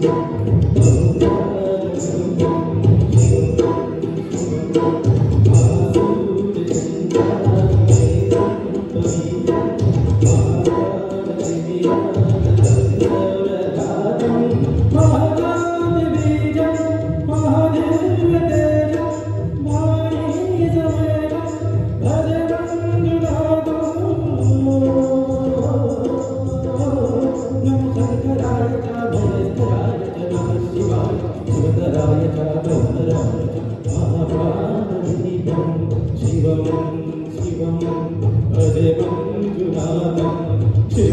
どうぞ。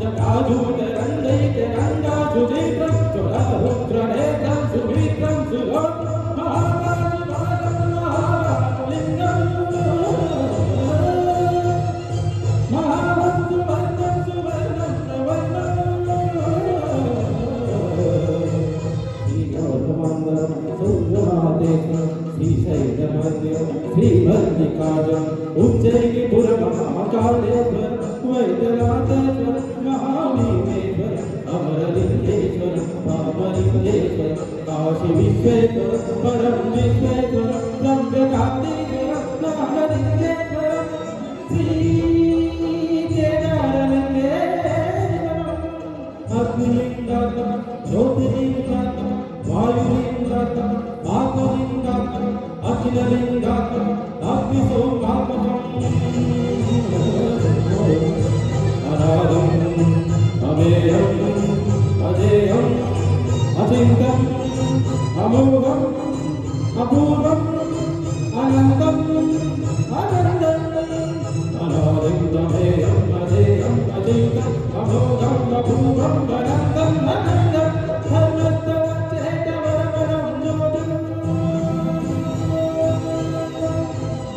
Jagadhu ne randai ke randa jude, jodha hutra ne randa. सुमन्द्रं सूर्यमहादेशं श्रीशैलभद्रं श्रीभद्रिकाजम् उच्चैरिपुरमहाकालेश्वर Vaidyanatheshwar महावीमेश्वर अमरलिङ्गेश्वर रामलिङ्गेश्वर Kashi Vishweshwar परम Vishweshwar त्र्यम्बकातेश्वर नागलिङ्गेश्वर Shri Abhuram, Abhuram, Anandam, Anandam,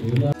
ಎಲ್ಲ